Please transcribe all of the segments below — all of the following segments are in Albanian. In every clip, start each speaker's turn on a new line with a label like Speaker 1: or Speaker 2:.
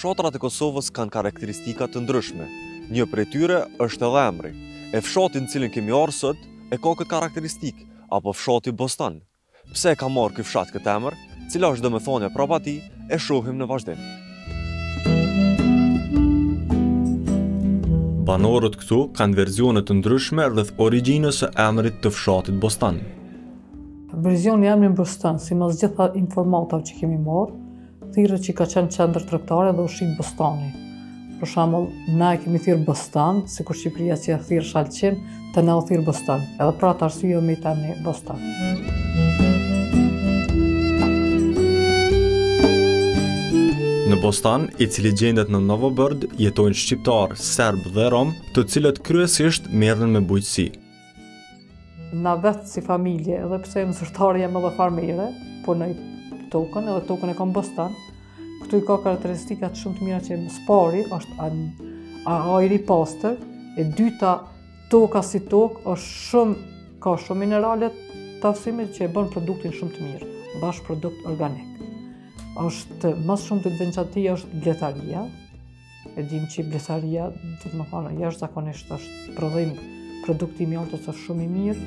Speaker 1: Fshatrat e Kosovës kanë karakteristika të ndryshme. Një prej tyre është edhe emri. E fshati në të cilin kemi ardhë sot, e ka këtë karakteristikë, apo fshati Bostan, Pse e ka marrë ky fshat këtë emër, cila është domethënia prapa tij, e shohim në vazhdim. Banorët këtu kanë versione të ndryshme rreth origjinës së emrit të fshatit Bostan.
Speaker 2: Versioni i emrit Bostan, sipas gjitha informatave që kemi marrë, Thirrë që ka qenë qendër tregtare dhe u shit bostani. Për shembull, na e kemi thirr bostan, sikur Shqipëria që e thirr shalqim, te na u thirr bostan. Edhe për atë arsye i met emri bostan.
Speaker 1: Në Bostan, i cili gjendet në Novobërd, jetojnë shqiptarë, serbë dhe romë, të cilët kryesisht merren me bujqësi.
Speaker 2: Na vetë si familje, edhe pse jam zyrtare jam edhe farmere, punoj tokën, edhe tokën e kam Bostan, këtu i ka karakteristikat shumë të mira që më së pari, është a, a, ajri i pastër, e dyta toka si tokë, është shumë, ka shumë minerale të asi që e bënë produktin shumë të mirë, bashkë produkt organik. është, mas shumë të veçantë është bletaria, E dim që bletaria, domethënë, jashtëzakonisht është prodhim produkti i mjaltës është shumë i mirë.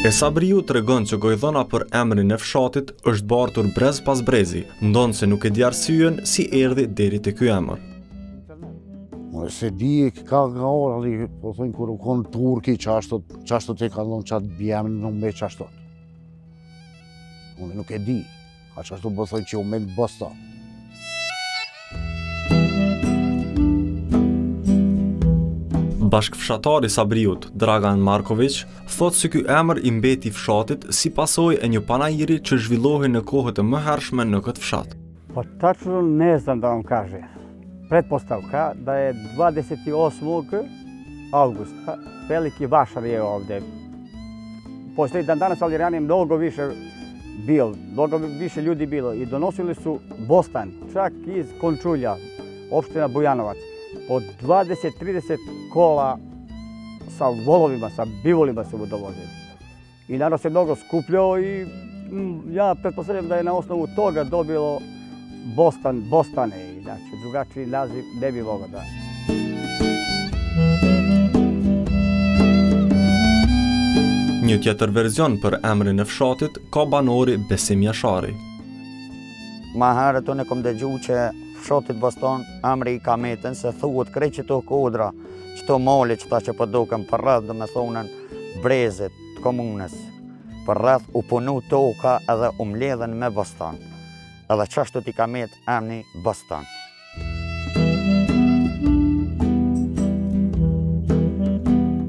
Speaker 1: E Sabriu tregon që gojëdhëna për emrin e fshatit është bartur brez pas brezi, ndonëse nuk e di arsyen si erdhi deri te ky emër.
Speaker 3: Më se di e ka nga orë, ali po thënë kur u konë turki, qashtu, qashtu e ka lonë qat emën e mbet qashtu. Unë nuk e di, a qashtu po thojnë që u mbjell bostan.
Speaker 1: Bashkëfshatari i Sabriut, Dragan Markoviç, thotë se ky emër i mbeti fshatit si pasojë e një panairi që zhvillohej në kohët e mëhershme në këtë fshat.
Speaker 4: Po tashun ne zan da on kaže. Pretpostavka da e 28. august. Veliki vashar je ovde. Jo po dan danas Aljerjan je mnogo više bil, mnogo više ljudi bilo i donosili su bostan, čak iz Končulja, opština Bujanovac po 20-30 kola sa volovima, sa bivolima se mu dovozi. I narod se mnogo skupljao i ja pretpostavljam da je na osnovu toga dobilo Bostan, Bostane. Znači drugačiji naziv ne bi mogao da.
Speaker 1: Një tjetër verzion për emrin e fshatit ka banori Besim Jashari.
Speaker 5: Ma herët unë e kom dëgju që fshatit Bostan, emri i ka metën, se thuhet krejt qito kodra, qito male qito që po duken përreth, domethonë, Brezit të komunës, përreth u punu toka edhe u mledhën me bostan, edhe qashtu i ka met emni Bostan.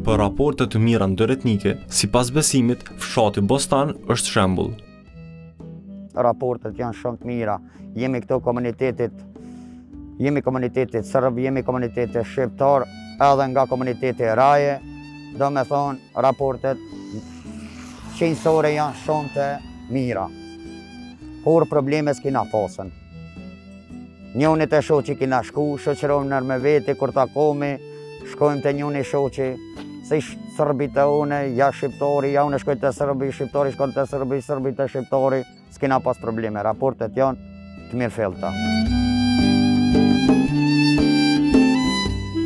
Speaker 1: Për raporte të mira ndëretnike, sipas Besimit, fshati Bostan është shembull.
Speaker 5: Raportet janë shumë të mira. Jemi këto komunitete, jemi komuniteti serb, jemi komuniteti shqiptar, edhe nga komuniteti RAE, domethonë, raportet qenësore janë shumë të mira. Kurrë probleme s'kina pasun. Njoni te shoqi kina shku, shoqërohmi nërmjet veti, kur takohmi, shkojmë te njoni shoqi, si sërbi te une, ja shqiptori, ja une shkoj te sërbi, shqiptori shkon te sërbi, sërbi te shqiptori, s'kina pas probleme, raportet jonë të mirëfillta.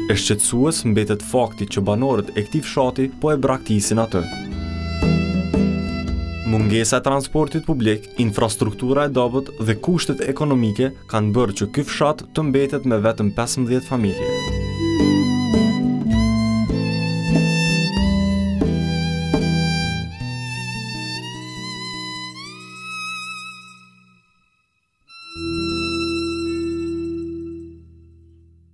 Speaker 1: E shqetësues mbetet fakti që banorët e këtij fshati po e braktisin atë. Mungesa e transportit publik Infrastruktura e dobët dhe kushtet ekonomike kanë bërë që ky fshat të mbetet me vetëm 15 familje.